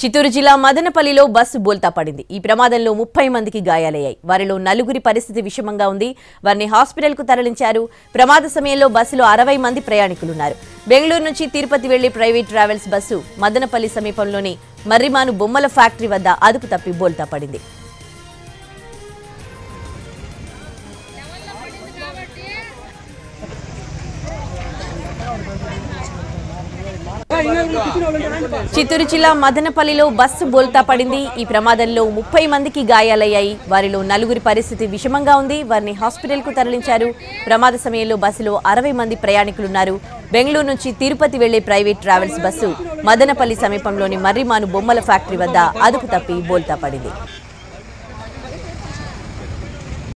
చిత్తూరు జిల్లా మదనపల్లిలో బస్సు బోల్తా పడింది. ఈ ప్రమాదంలో ముప్పై మందికి గాయాలయ్యాయి. వారిలో నలుగురి పరిస్థితి విషమంగా ఉంది. వారిని హాస్పిటల్కు తరలించారు. ప్రమాద సమయంలో బస్సులో అరవై మంది ప్రయాణికులున్నారు. బెంగళూరు నుంచి తిరుపతి వెళ్ళి ప్రైవేట్ ట్రావెల్స్ బస్సు మదనపల్లి సమీపంలోని మర్రిమాను బొమ్మల ఫ్యాక్టరీ వద్ద అదుపు తప్పి బోల్తా పడింది. చిత్తూరు జిల్లా మదనపల్లిలో బస్సు బోల్తా పడింది. ఈ ప్రమాదంలో ముప్పై మందికి గాయాలయ్యాయి. వారిలో నలుగురి పరిస్థితి విషమంగా ఉంది. వారిని హాస్పిటల్కు తరలించారు. ప్రమాద సమయంలో బస్సులో అరవై మంది ప్రయాణికులున్నారు. బెంగళూరు నుంచి తిరుపతి వెళ్ళే ప్రైవేట్ ట్రావెల్స్ బస్సు మదనపల్లి సమీపంలోని మర్రిమాను బొమ్మల ఫ్యాక్టరీ వద్ద అదుపు తప్పి బోల్తా పడింది.